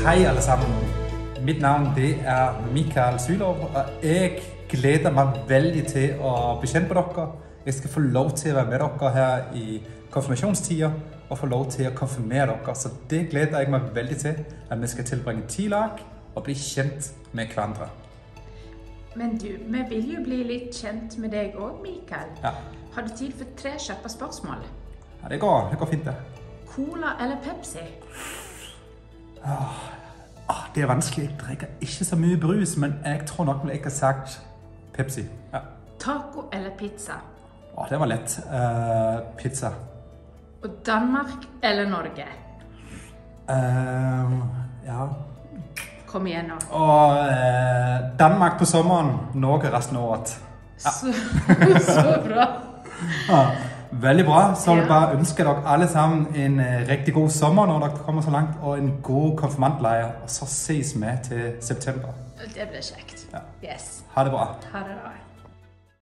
Hei, alle sammen. Mitt navn det er Mikael Sylov, og jeg gleder meg veldig til å med dere. Jeg skal få lov til å være med dere her i konfirmasjonstida og få lov til å konfirmere dere. Så det gleder jeg meg veldig til. At vi skal tilbringe ti lag og bli kjent med hverandre. Men du, vi vil jo bli litt kjent med deg òg, Mikael. Ja. Har du tid for tre kjappe spørsmål? ja, det går, det går fint, det. Cola eller Pepsi? Ah, det er vanskelig. Jeg drikker ikke så mye brus, men jeg tror nok jeg har sagt Pepsi. Ja. Taco eller pizza? Å, det var lett. Uh, pizza. Og Danmark eller Norge? Uh, ja. Kom igjen nå. Og uh, Danmark på sommeren, Norge resten av året. Så, så bra. Veldig bra. Så vil jeg bare ønske dere alle sammen en eh, riktig god sommer når dere kommer så langt, og en god konfirmantleir. Og så ses vi til september. Det blir kjekt. Ja. Yes. Ha det bra. Ha det, da.